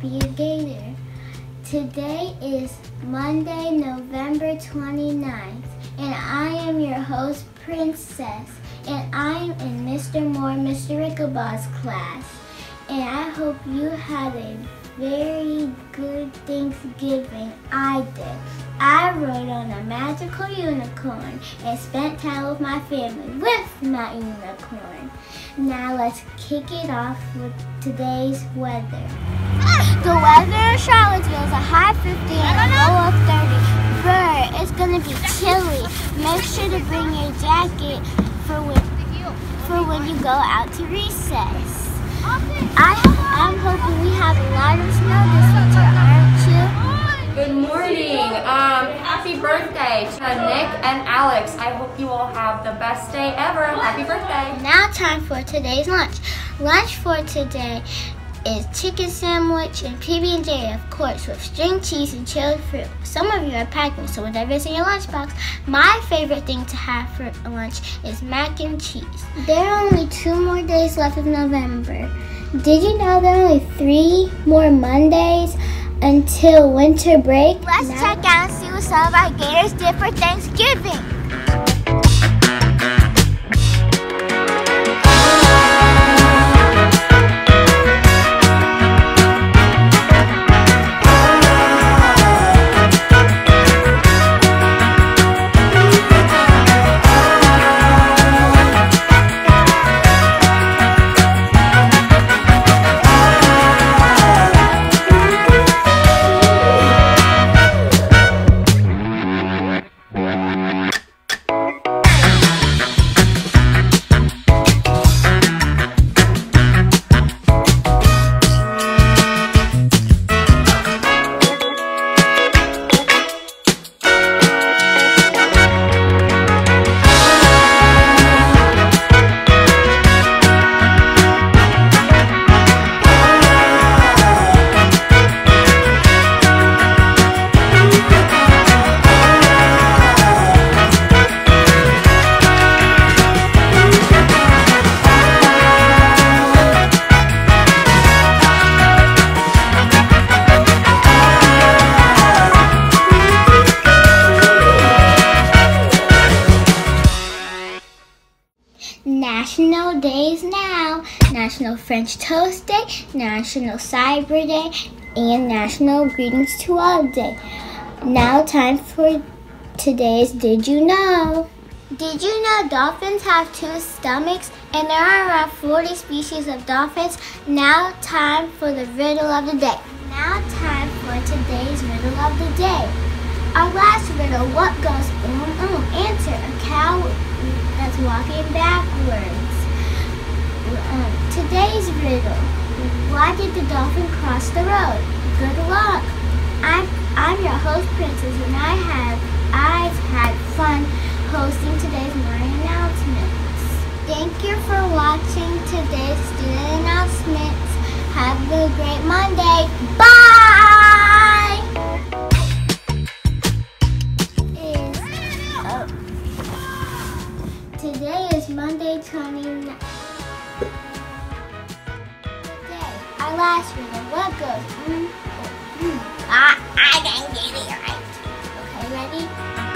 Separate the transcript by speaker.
Speaker 1: be a gator. Today is Monday, November 29th, and I am your host, Princess, and I'm in Mr. Moore, Mr. Rickabaugh's class. And I hope you had a very good Thanksgiving. I did. I rode on a magical unicorn and spent time with my family with my unicorn. Now let's kick it off with today's weather. The weather in Charlottesville is a high 50 and a low of 30. Brr, it's gonna be chilly. Make sure to bring your jacket for when, for when you go out to recess. I, I'm hoping we have a lot of snow this winter, aren't you?
Speaker 2: Good morning. Um, happy birthday to Nick and Alex. I hope you all have the best day ever. Happy birthday.
Speaker 1: Now time for today's lunch. Lunch for today is chicken sandwich and PB&J, of course, with string cheese and chilled fruit. Some of you are packing, so whatever's in your lunchbox. My favorite thing to have for lunch is mac and cheese. There are only two more days left of November. Did you know there are only three more Mondays until winter break? Let's now check out and see what some of our Gators did for Thanksgiving. National Days now. National French Toast Day, National Cyber Day, and National Greetings to All Day. Now time for today's Did You Know? Did you know dolphins have two stomachs and there are around 40 species of dolphins? Now time for the riddle of the day. Now time for today's riddle of the day. Our last riddle, what goes um um? Answer, a cow walking backwards. Um, today's riddle, why did the dolphin cross the road? Good luck. I'm, I'm your host, Princess, and I have, I've had fun hosting today's morning announcements. Thank you for watching today's student announcements. Have a great Monday. Bye! Today is Monday, 29th. Today, our last reading. What goes mm, mm, mm. Ah, I didn't get it right. Okay, ready?